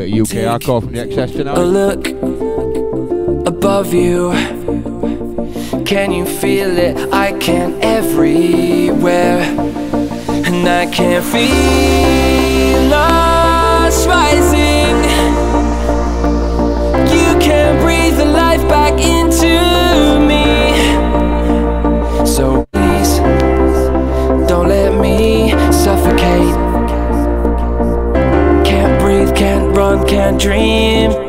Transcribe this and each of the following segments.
Bit of UK hardcore from the excess tonight. A look above you. Can you feel it? I can everywhere. And I can feel us rising. You can breathe the life back into one can dream.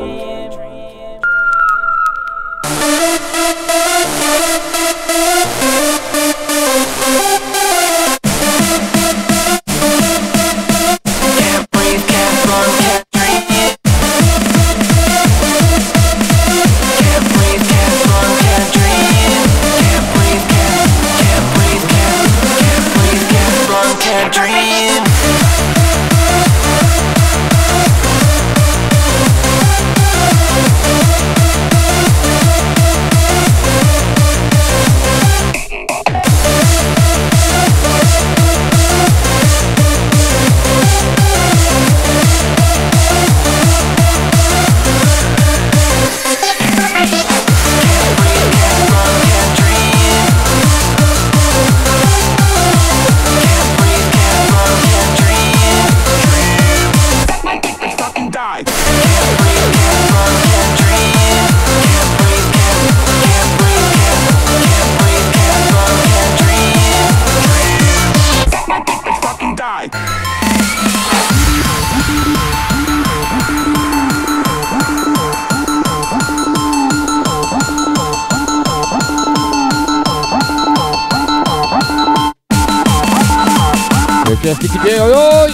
de Sticky J. ¡Ay, ay!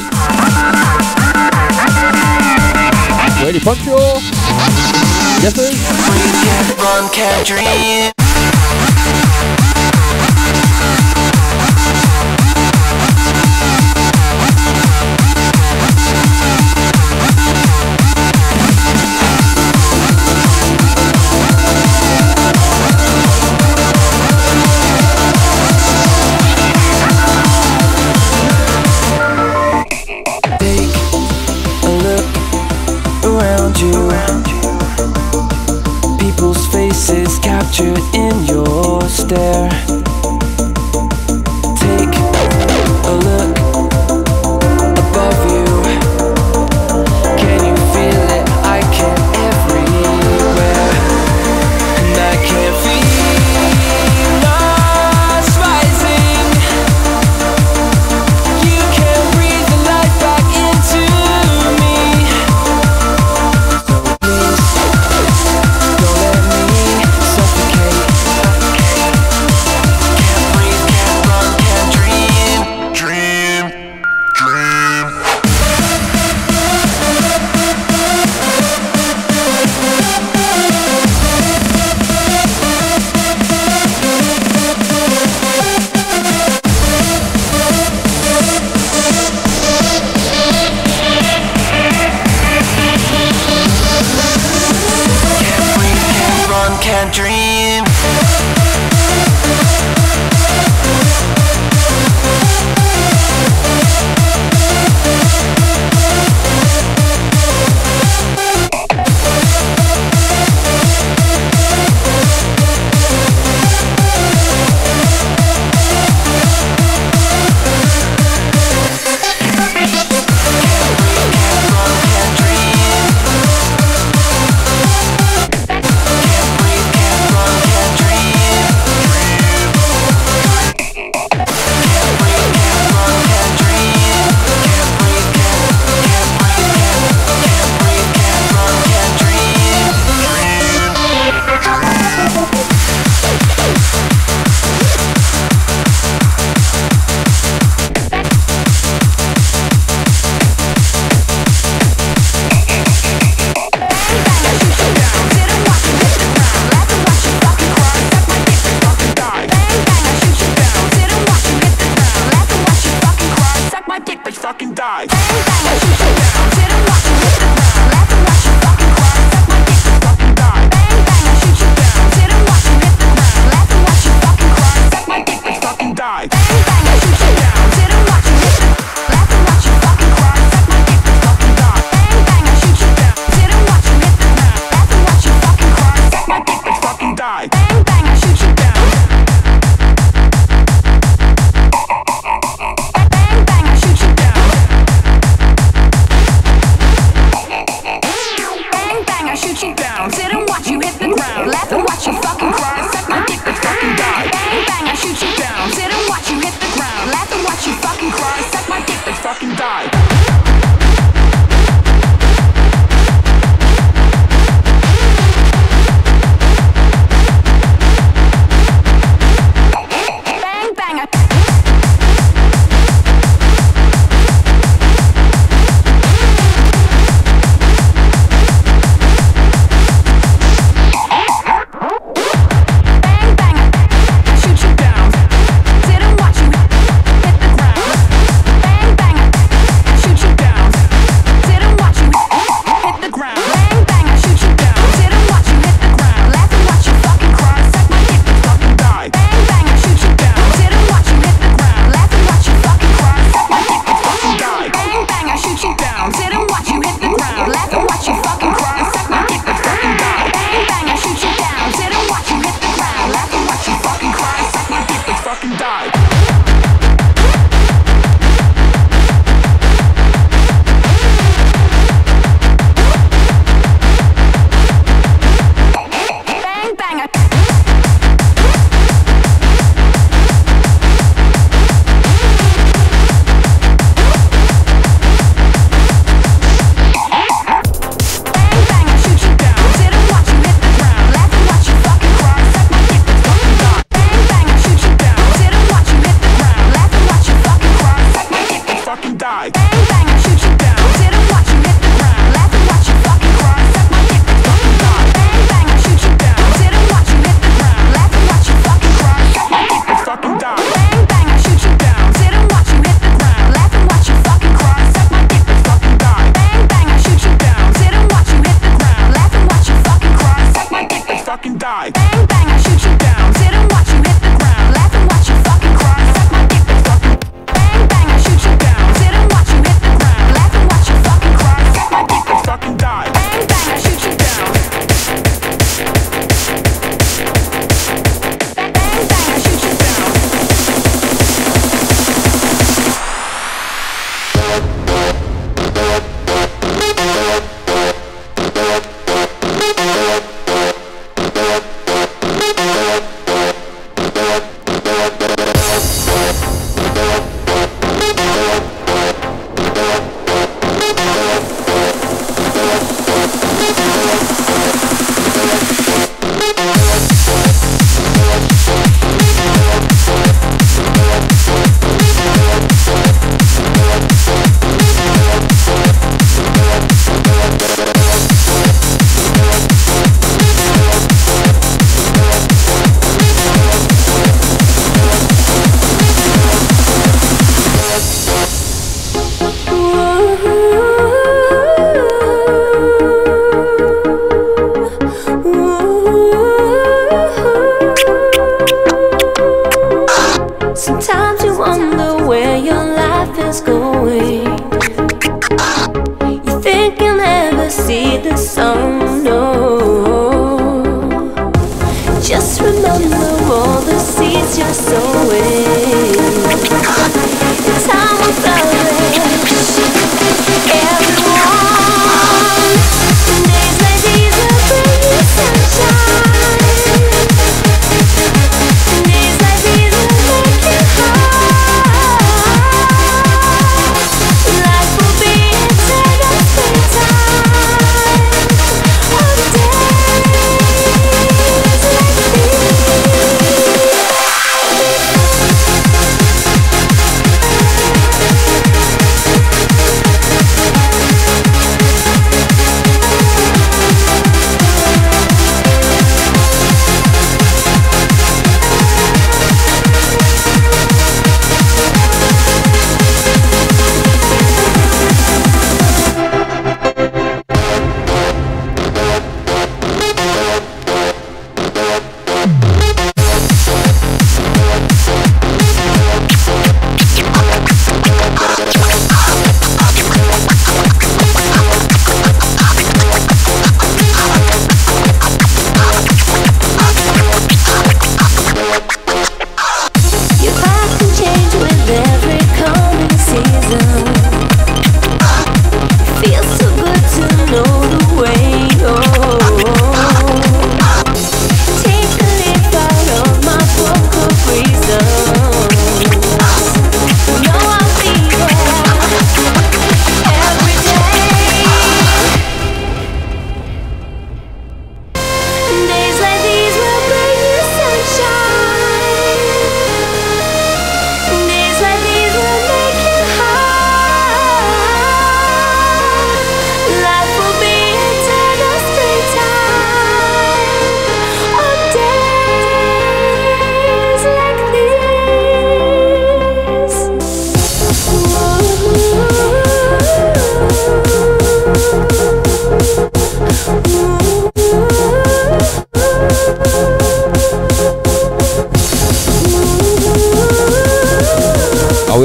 Ready, Pancho. Ya estoy.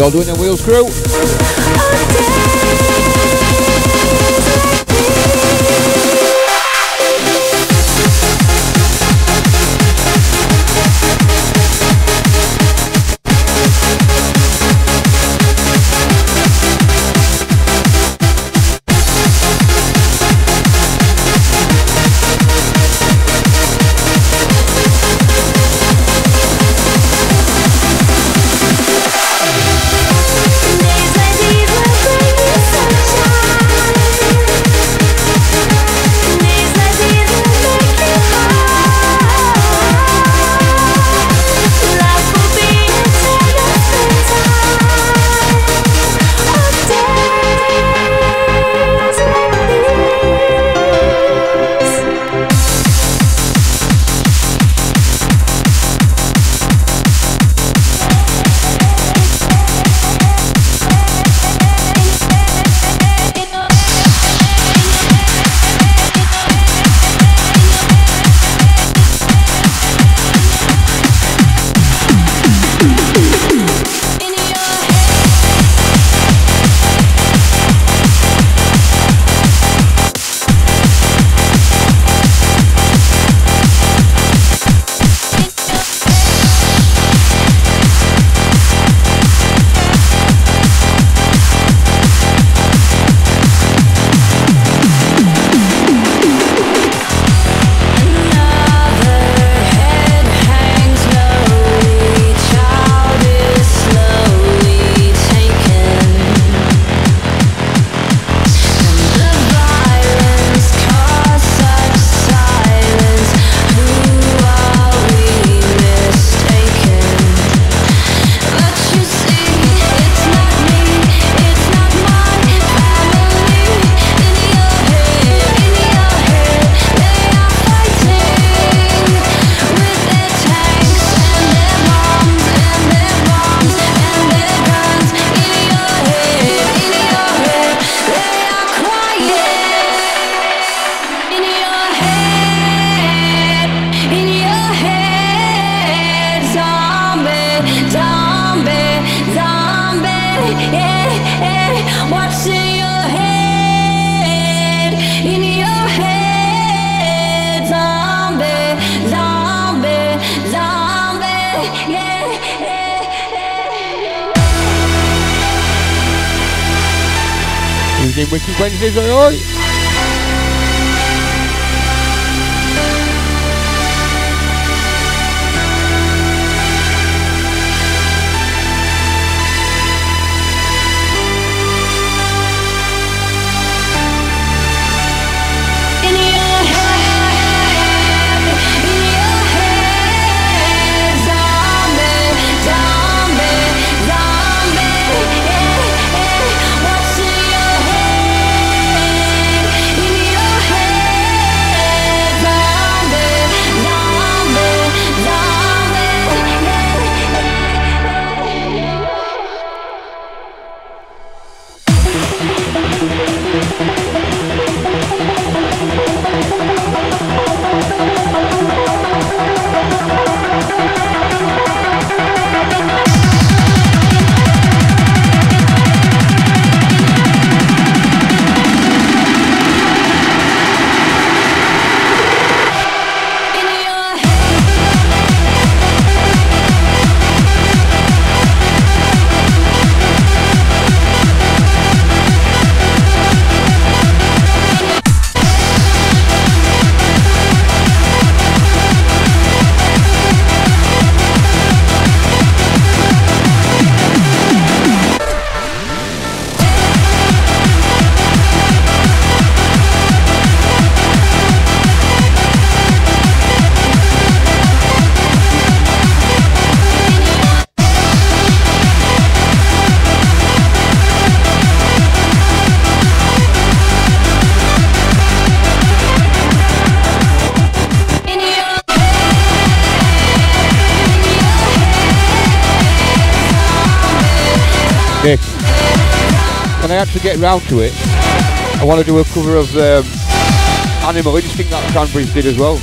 all doing the wheels crew. Get round to it, I want to do a cover of um, Animal Instinct that Cranberries did as well.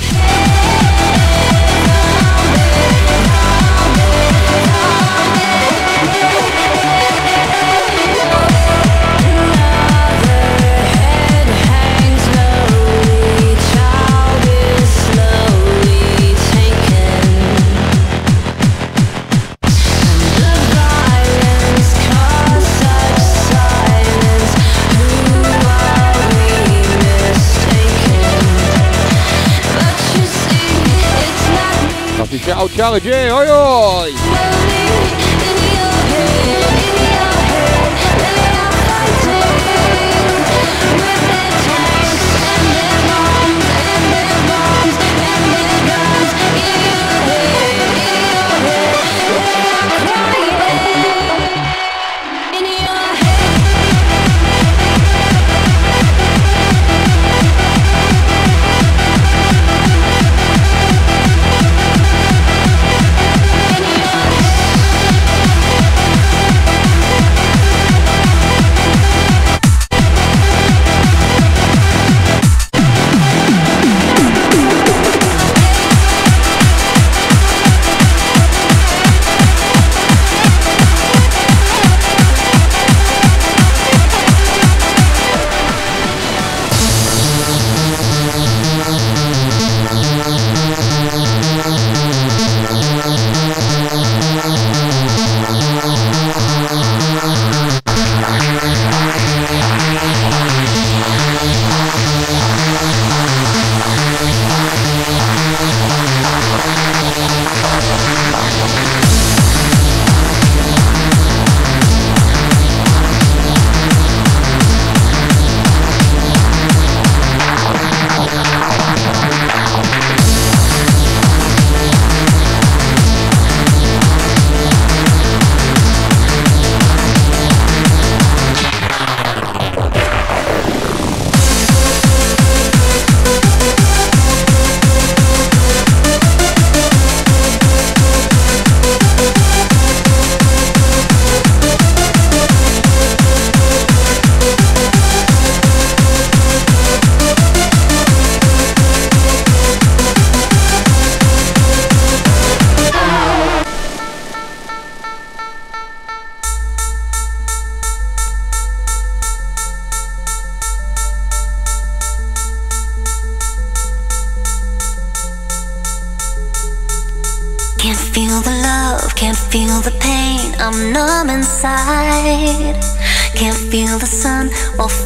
Tchau, tchau, Jay. Oi, oi.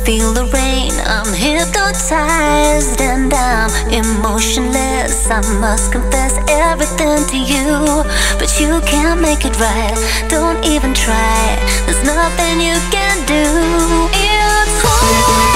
Feel the rain. I'm hypnotized and I'm emotionless. I must confess everything to you, but you can't make it right. Don't even try. There's nothing you can do. It's Really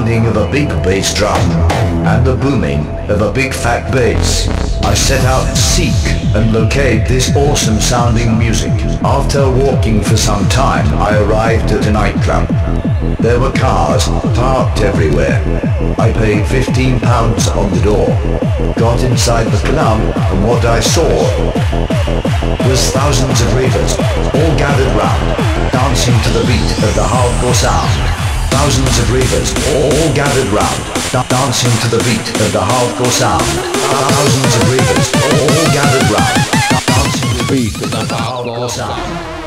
pounding of a big bass drum and the booming of a big fat bass. I set out to seek and locate this awesome sounding music. After walking for some time, I arrived at a nightclub. There were cars parked everywhere. I paid 15 pounds on the door, got inside the club and what I saw was thousands of ravers all gathered round, dancing to the beat of the hardcore sound. Thousands of ravers all gathered round, dancing to the beat of the hardcore sound. Thousands of ravers all gathered round, dancing to the beat of the hardcore sound.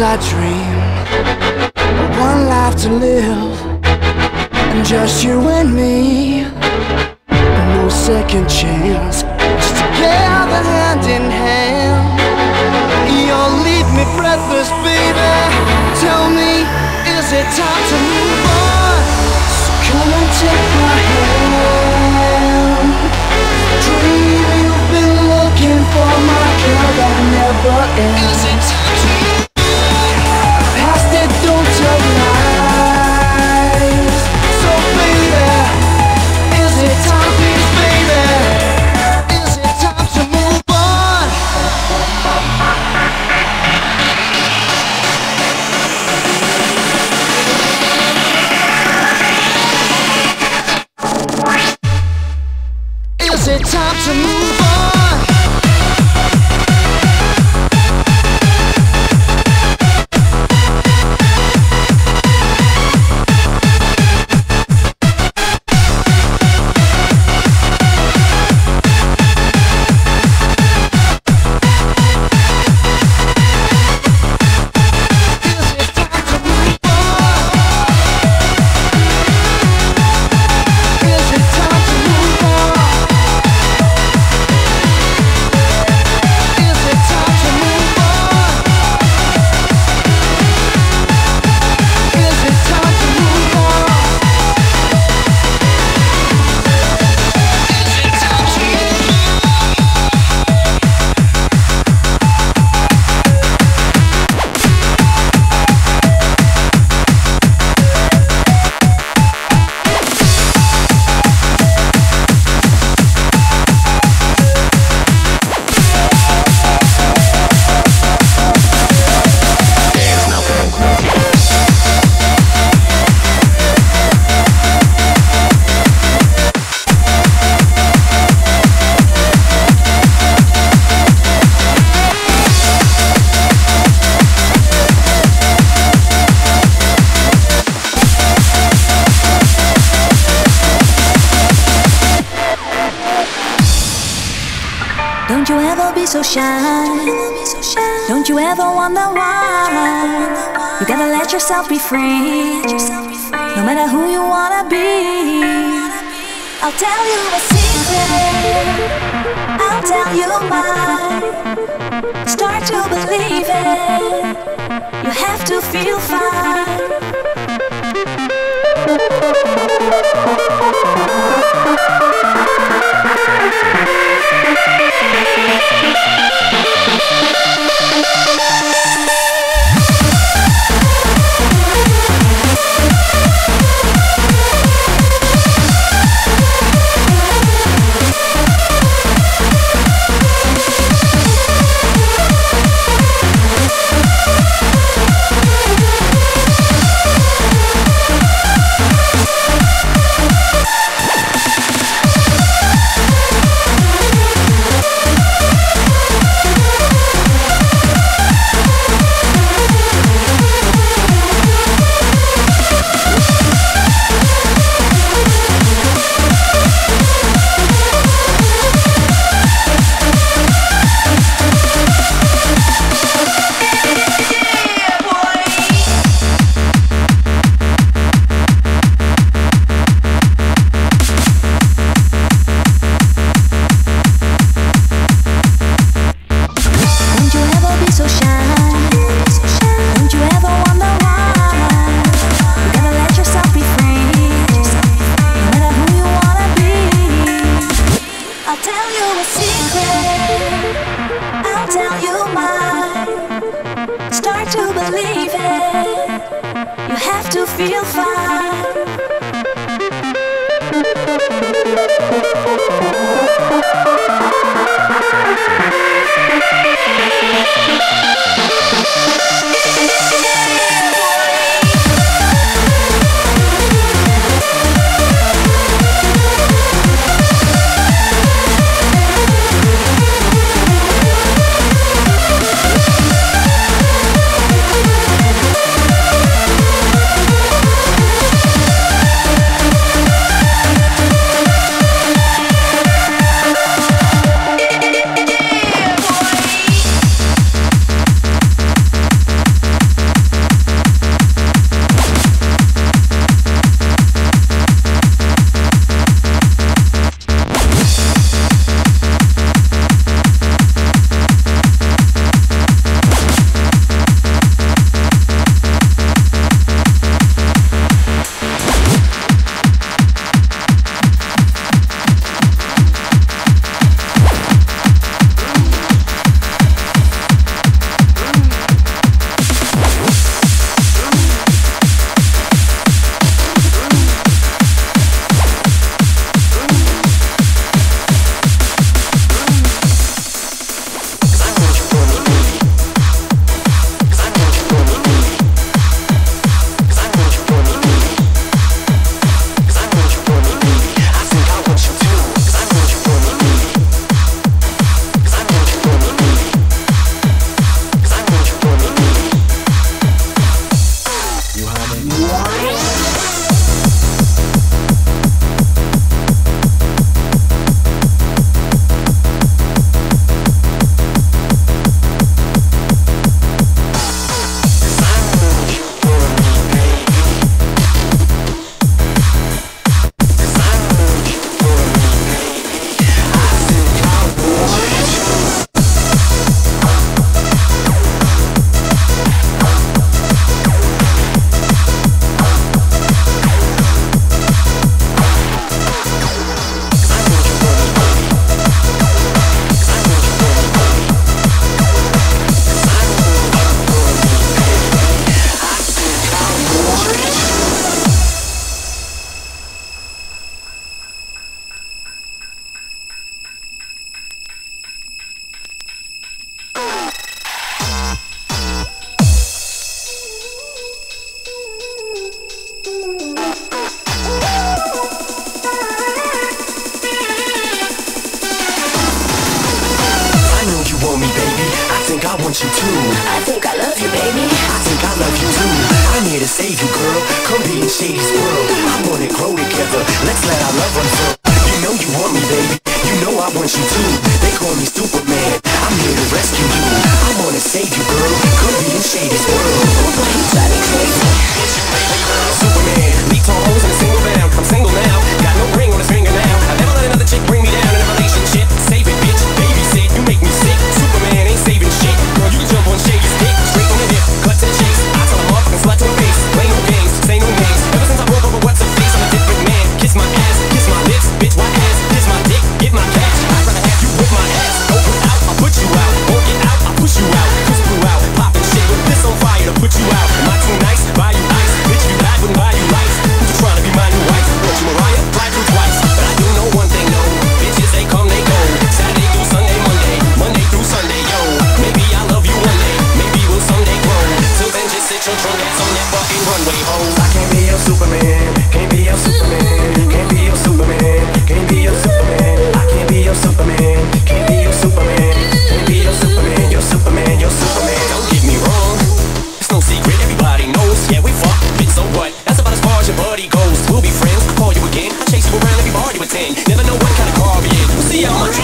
Our dream pretend. Never know what kind of car we in. See how much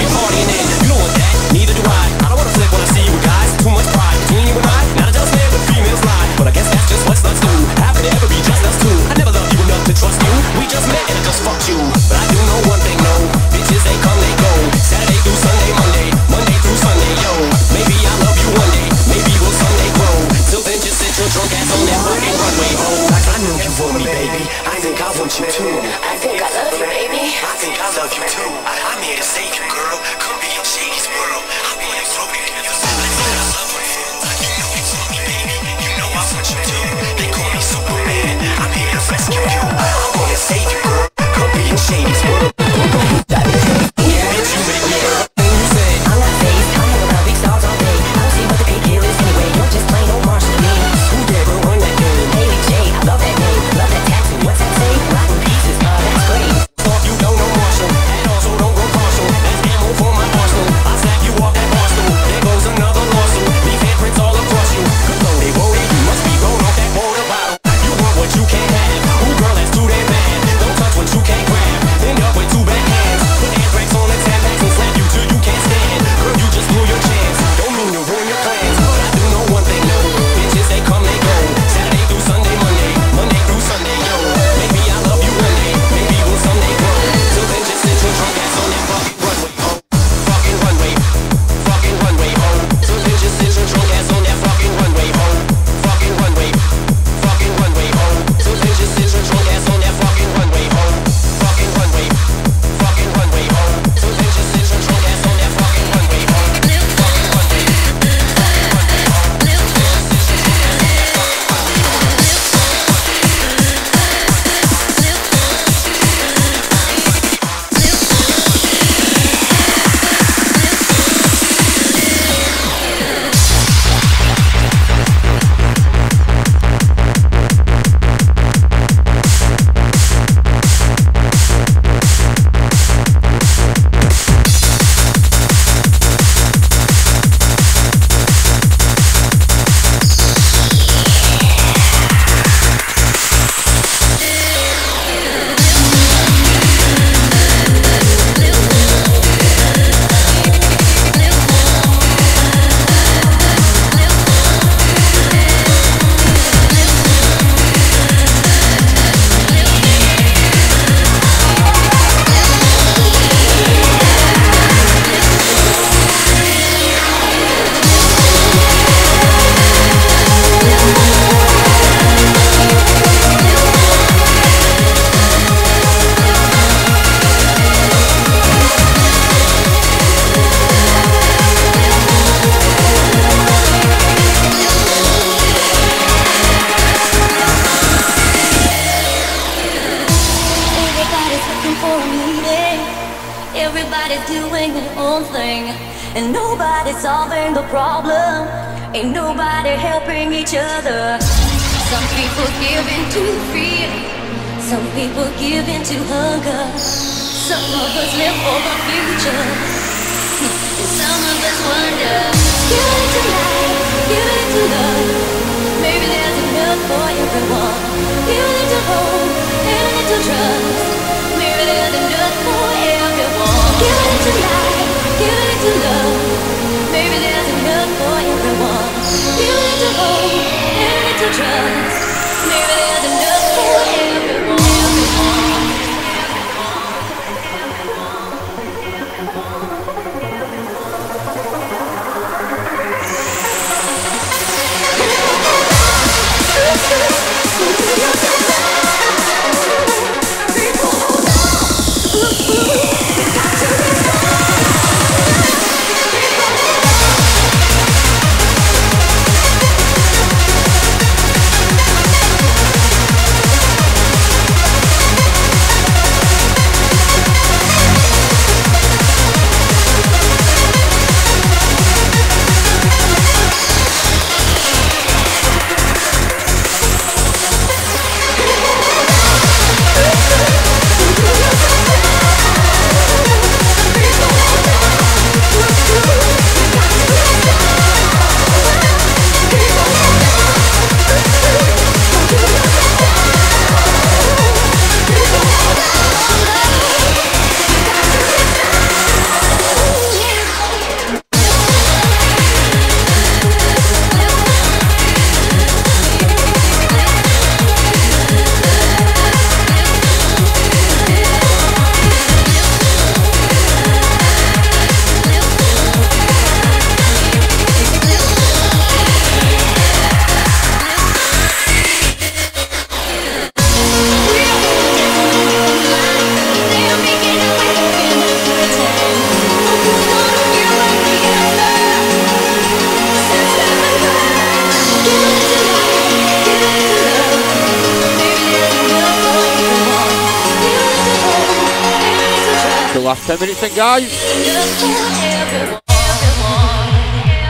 10 minutes then, guys.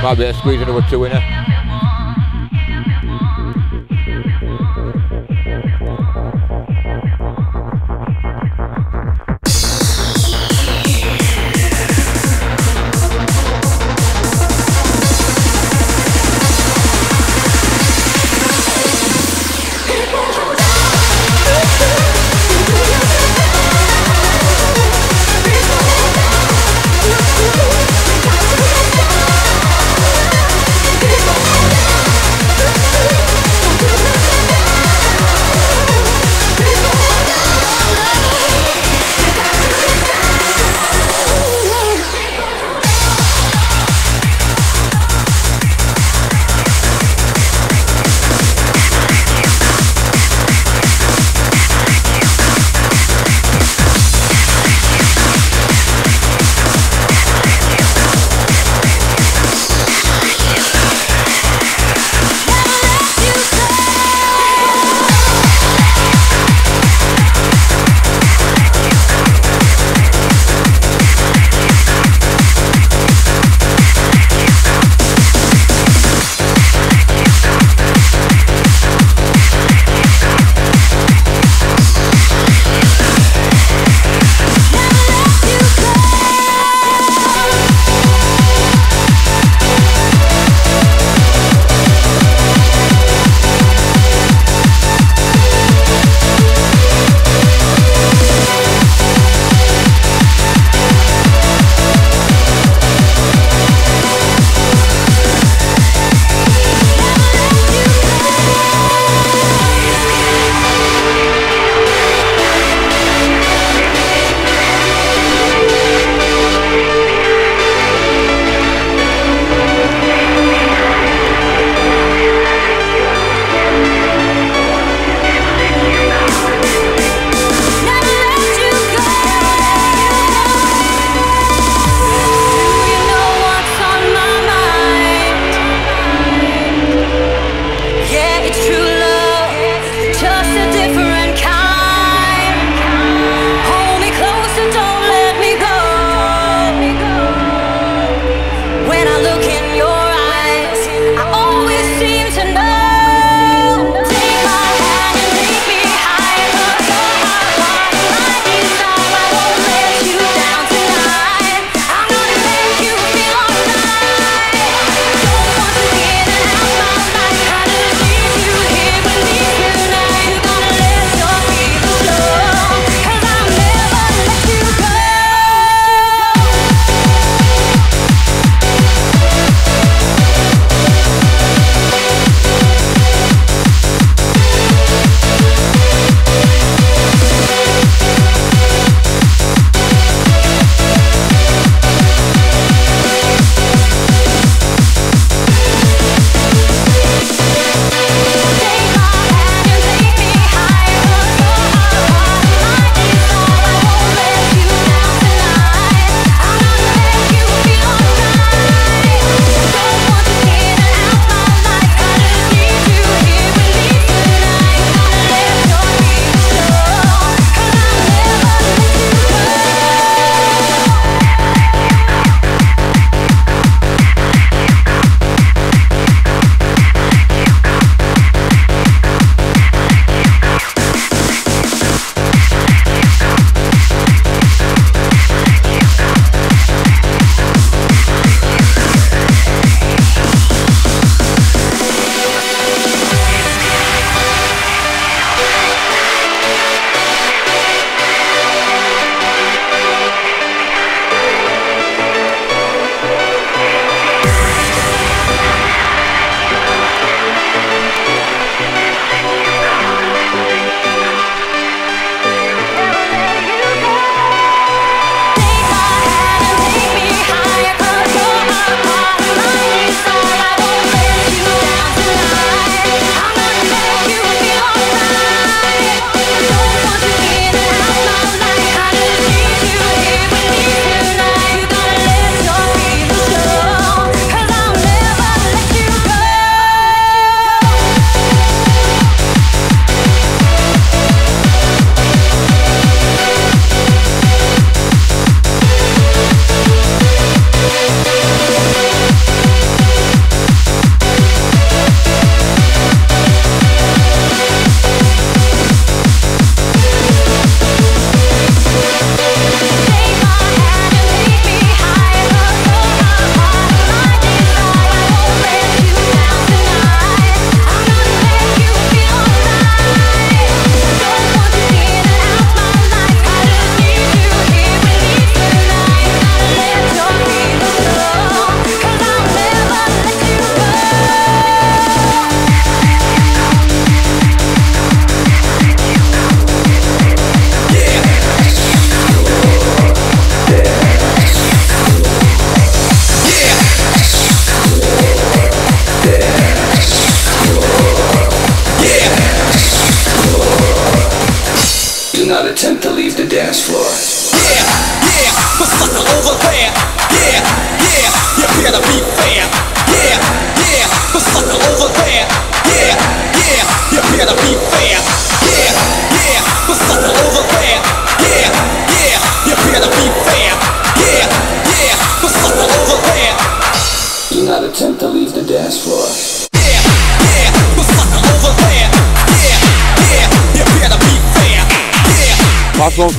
Might be a squeeze into a two-winner.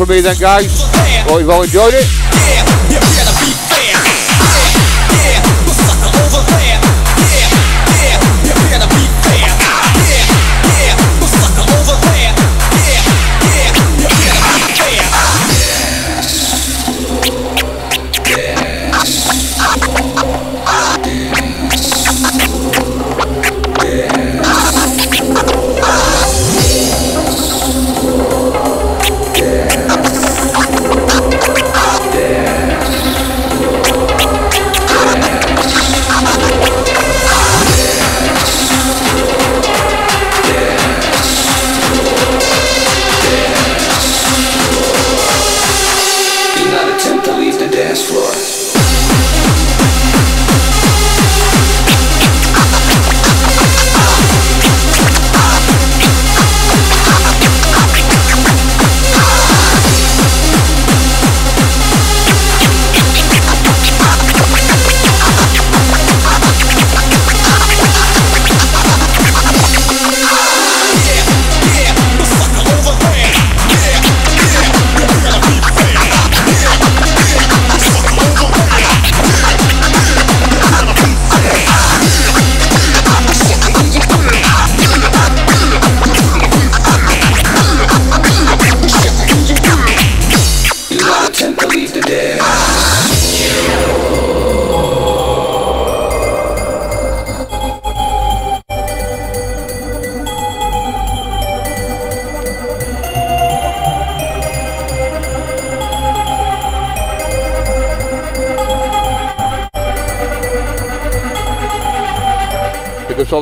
from me then, guys. Hope you've all enjoyed it.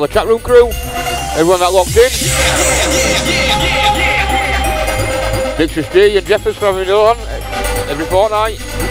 all the chat room crew, everyone that locked in. Victor's Steve and Jeffers for having on every fortnight.